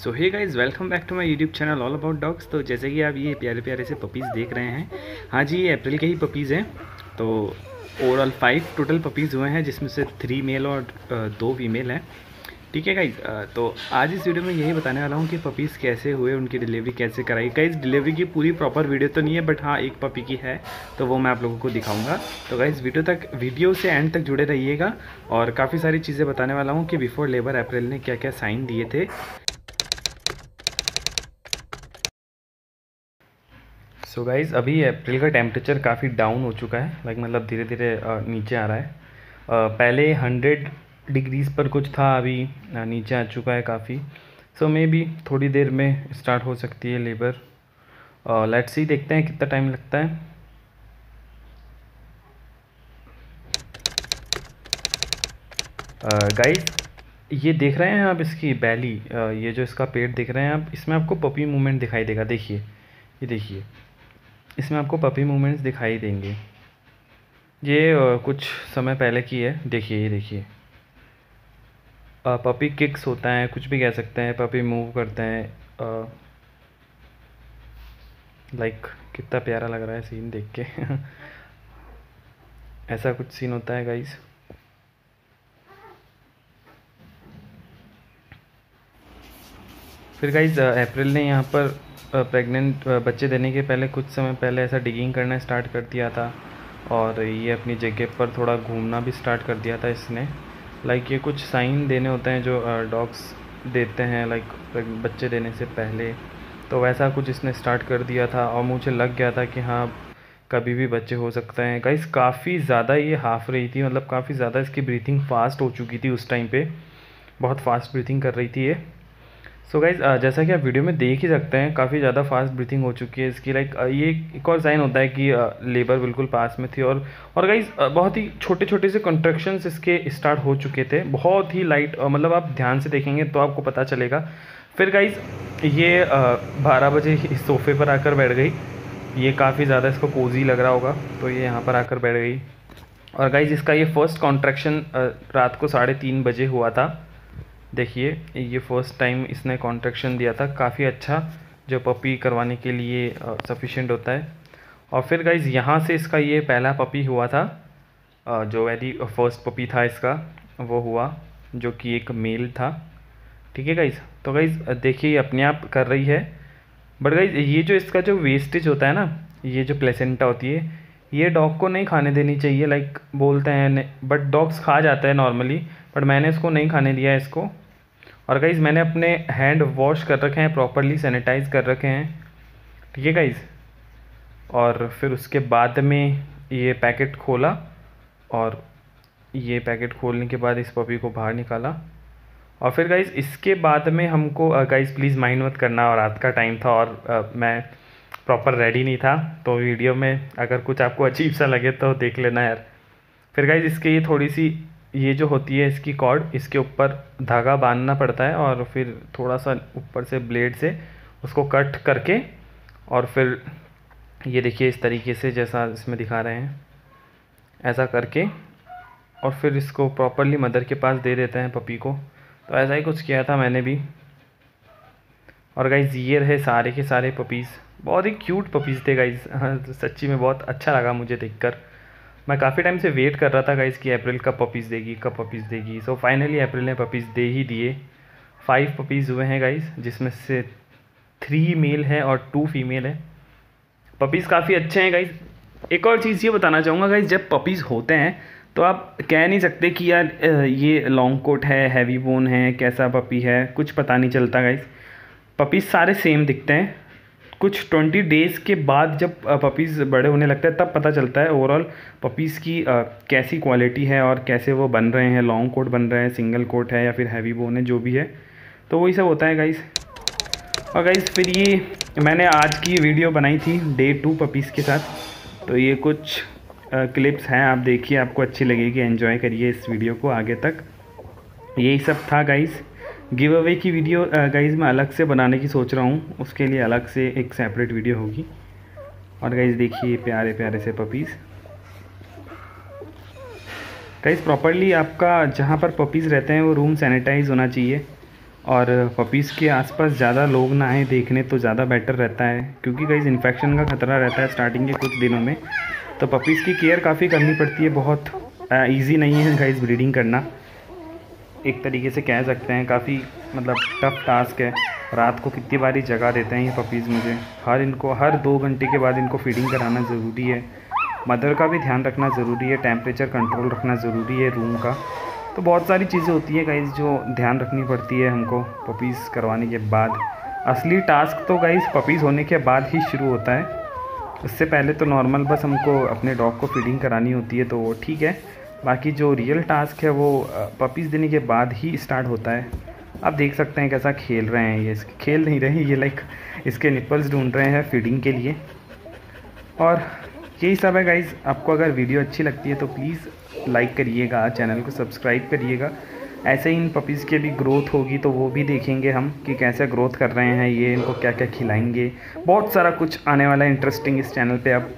So hey guys welcome back to my YouTube channel all about dogs तो जैसे कि आप ये प्यारे प्यारे से पपीज़ देख रहे हैं हाँ जी, ये अप्रैल के ही पपीज़ हैं। तो ओवरऑल फाइव टोटल पपीज़ हुए हैं, जिसमें से थ्री मेल और दो फीमेल हैं। ठीक है गाइज़ तो आज इस वीडियो में यही बताने वाला हूँ कि पपीज़ कैसे हुए, उनकी डिलीवरी कैसे कराई। गाइज़ डिलीवरी की पूरी प्रॉपर वीडियो तो नहीं है बट हाँ एक पपी की है तो वो मैं आप लोगों को दिखाऊँगा। तो गाइज़ वीडियो तक वीडियो से एंड तक जुड़े रहिएगा, और काफ़ी सारी चीज़ें बताने वाला हूँ कि बिफोर लेबर अप्रैल ने क्या क्या साइन दिए थे। सो so गाइज़ अभी अप्रैल का टेम्परेचर काफ़ी डाउन हो चुका है लाइक मतलब धीरे धीरे नीचे आ रहा है। पहले हंड्रेड डिग्रीज़ पर कुछ था अभी नीचे आ चुका है काफ़ी। सो मे बी थोड़ी देर में स्टार्ट हो सकती है लेबर लेट्स ही देखते हैं कितना टाइम लगता है। गाइस uh, ये देख रहे हैं आप इसकी बैली uh, ये जो इसका पेट देख रहे हैं आप इसमें आपको पपी मूवमेंट दिखाई देगा। देखिए ये देखिए। इसमें आपको पपी मूवमेंट्स दिखाई देंगे। ये कुछ समय पहले की है। देखिए, ये देखिए। पपी किक्स होता है, कुछ भी कह सकते हैं। पपी मूव करते हैं। लाइक कितना प्यारा लग रहा है सीन देख के। ऐसा कुछ सीन होता है गाइस फिर गाइस अप्रैल ने यहाँ पर प्रेग्नेंट बच्चे देने के पहले, कुछ समय पहले ऐसा डिगिंग करना स्टार्ट कर दिया था। और ये अपनी जगह पर थोड़ा घूमना भी स्टार्ट कर दिया था इसने। लाइक ये कुछ साइन देने होते हैं जो डॉग्स देते हैं लाइक बच्चे देने से पहले। तो वैसा कुछ इसने स्टार्ट कर दिया था और मुझे लग गया था कि हाँ कभी भी बच्चे हो सकते हैं। गाइस काफ़ी ज़्यादा ये हाफ़ रही थी मतलब काफ़ी ज़्यादा इसकी ब्रीथिंग फास्ट हो चुकी थी उस टाइम पे। बहुत फास्ट ब्रीथिंग कर रही थी ये। सो so गाइज़ uh, जैसा कि आप वीडियो में देख ही सकते हैं काफ़ी ज़्यादा फास्ट ब्रीथिंग हो चुकी है इसकी। लाइक uh, ये एक और साइन होता है कि लेबर uh, बिल्कुल पास में थी और और गाइज़ बहुत ही छोटे छोटे से कंट्रक्शंस इसके स्टार्ट हो चुके थे। बहुत ही लाइट मतलब आप ध्यान से देखेंगे तो आपको पता चलेगा। फिर गाइज़ ये बारह बजे सोफ़े पर आकर बैठ गई। ये काफ़ी ज़्यादा इसको कोजी लग रहा होगा तो ये यहाँ पर आकर बैठ गई। और गाइज़ इसका ये फ़र्स्ट कॉन्ट्रैक्शन रात को साढ़े तीन बजे हुआ था। देखिए, ये फ़र्स्ट टाइम इसने कॉन्ट्रैक्शन दिया था। काफ़ी अच्छा जो पपी करवाने के लिए सफिशेंट होता है। और फिर गाइज़ यहाँ से इसका ये पहला पपी हुआ था। जो वेरी फ़र्स्ट पपी था इसका, वो हुआ जो कि एक मेल था। ठीक है गाइज़ तो गाइज़ देखिए अपने आप कर रही है। बट गाइज़ ये जो इसका जो वेस्टेज होता है ना, ये जो प्लेसेंटा होती है, ये डॉग को नहीं खाने देनी चाहिए। लाइक बोलते हैं बट डॉग्स खा जाता है नॉर्मली बट मैंने इसको नहीं खाने दिया इसको। और गाइज़ मैंने अपने हैंड वॉश कर रखे हैं प्रॉपरली सैनिटाइज कर रखे हैं। ठीक है गाइज़ और फिर उसके बाद में ये पैकेट खोला और ये पैकेट खोलने के बाद इस पपी को बाहर निकाला। और फिर गाइज़ इसके बाद में हमको गाइज़ प्लीज़ माइंड मत करना और रात का टाइम था और आ, मैं प्रॉपर रेडी नहीं था। तो वीडियो में अगर कुछ आपको अजीब सा लगे तो देख लेना यार। फिर गाइज़ इसके ये थोड़ी सी ये जो होती है इसकी कॉर्ड इसके ऊपर धागा बांधना पड़ता है और फिर थोड़ा सा ऊपर से ब्लेड से उसको कट करके और फिर ये देखिए इस तरीके से जैसा इसमें दिखा रहे हैं। ऐसा करके और फिर इसको प्रॉपरली मदर के पास दे देते हैं पपी को। तो ऐसा ही कुछ किया था मैंने भी। और गाइज़ ये रहे सारे के सारे पपीज़ बहुत ही क्यूट पपीज़ थे गाइज़ सच्ची में बहुत अच्छा लगा मुझे देखकर। मैं काफ़ी टाइम से वेट कर रहा था गाइज़ कि अप्रैल कब पपीज़ देगी, कब पपीज़ देगी। सो फाइनली अप्रैल ने पपीज़ दे ही दिए। फाइव पपीज़ हुए हैं गाइज़ जिसमें से थ्री मेल है और टू फीमेल है। पपीज़ काफ़ी अच्छे हैं गाइज़ एक और चीज़ ये बताना चाहूँगा गाइज़ जब पपीज़ होते हैं तो आप कह नहीं सकते कि यार ये लॉन्ग कोट है हैवी बोन है, कैसा पपी है, कुछ पता नहीं चलता गाइज़ पपीज़ सारे सेम दिखते हैं। कुछ ट्वेंटी डेज़ के बाद जब पपीज़ बड़े होने लगते हैं, तब पता चलता है ओवरऑल पपीज़ की कैसी क्वालिटी है और कैसे वो बन रहे हैं लॉन्ग कोट बन रहे हैं सिंगल कोट है या फिर हैवी बोन है, जो भी है। तो वही सब होता है गाइस और गाइस फिर ये मैंने आज की वीडियो बनाई थी डे टू पपीज़ के साथ। तो ये कुछ क्लिप्स हैं, आप देखिए, आपको अच्छी लगेगी एंजॉय करिए इस वीडियो को आगे तक। यही सब था गाइज़ गिव अवे की वीडियो गाइज़ मैं अलग से बनाने की सोच रहा हूँ। उसके लिए अलग से एक सेपरेट वीडियो होगी। और गाइज़ देखिए, प्यारे प्यारे से पपीज़ गाइज़ प्रॉपरली आपका जहाँ पर पपीज़ रहते हैं, वो रूम सैनिटाइज होना चाहिए। और पपीज़ के आसपास ज़्यादा लोग ना आए, देखने तो ज़्यादा बेटर रहता है। क्योंकि गाइज़ इन्फेक्शन का ख़तरा रहता है स्टार्टिंग के कुछ दिनों में। तो पपीज़ की केयर काफ़ी करनी पड़ती है, बहुत ईजी नहीं है गाइज़ ब्रीडिंग करना। एक तरीके से कह सकते हैं, काफ़ी मतलब टफ टास्क है। रात को कितनी बारी जगह देते हैं ये पपीज़ मुझे। हर इनको, हर दो घंटे के बाद इनको फीडिंग कराना ज़रूरी है। मदर का भी ध्यान रखना ज़रूरी है टेम्परेचर कंट्रोल रखना ज़रूरी है रूम का। तो बहुत सारी चीज़ें होती है गाइज़ जो ध्यान रखनी पड़ती है हमको पपीज़ करवाने के बाद। असली टास्क तो गाइज़ पपीज़ होने के बाद ही शुरू होता है। उससे पहले तो नॉर्मल बस हमको अपने डॉग को फीडिंग करानी होती है तो वो ठीक है। बाकी जो रियल टास्क है वो पपीज़ देने के बाद ही स्टार्ट होता है। आप देख सकते हैं कैसा खेल रहे हैं ये। खेल नहीं रहे, ये लाइक इसके निपल्स ढूंढ रहे हैं फीडिंग के लिए। और यही सब है गाइज़ आपको अगर वीडियो अच्छी लगती है तो प्लीज़ लाइक करिएगा चैनल को सब्सक्राइब करिएगा। ऐसे ही इन पपीज़ की भी ग्रोथ होगी तो वो भी देखेंगे हम कि कैसे ग्रोथ कर रहे हैं, ये इनको क्या क्या खिलाएँगे। बहुत सारा कुछ आने वाला है इंटरेस्टिंग इस चैनल पे अब।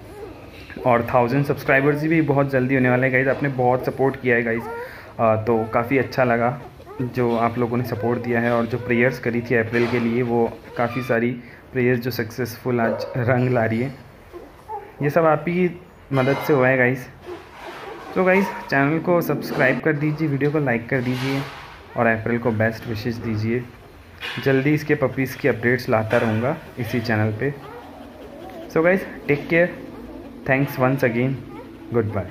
और थाउज़ेंड सब्सक्राइबर्स भी बहुत जल्दी होने वाले हैं गाइज़ आपने बहुत सपोर्ट किया है गाइज़ तो काफ़ी अच्छा लगा जो आप लोगों ने सपोर्ट दिया है और जो प्रेयर्स करी थी अप्रैल के लिए, वो काफ़ी सारी प्रेयर्स जो सक्सेसफुल आज रंग ला रही है। ये सब आप ही मदद से हुआ है गाइज़ तो गाइज़ चैनल को सब्सक्राइब कर दीजिए वीडियो को लाइक कर दीजिए और अप्रैल को बेस्ट विशेष दीजिए। जल्दी इसके पपीज़ की अपडेट्स लाता रहूँगा इसी चैनल पे। So guys take care Thanks once again. Goodbye.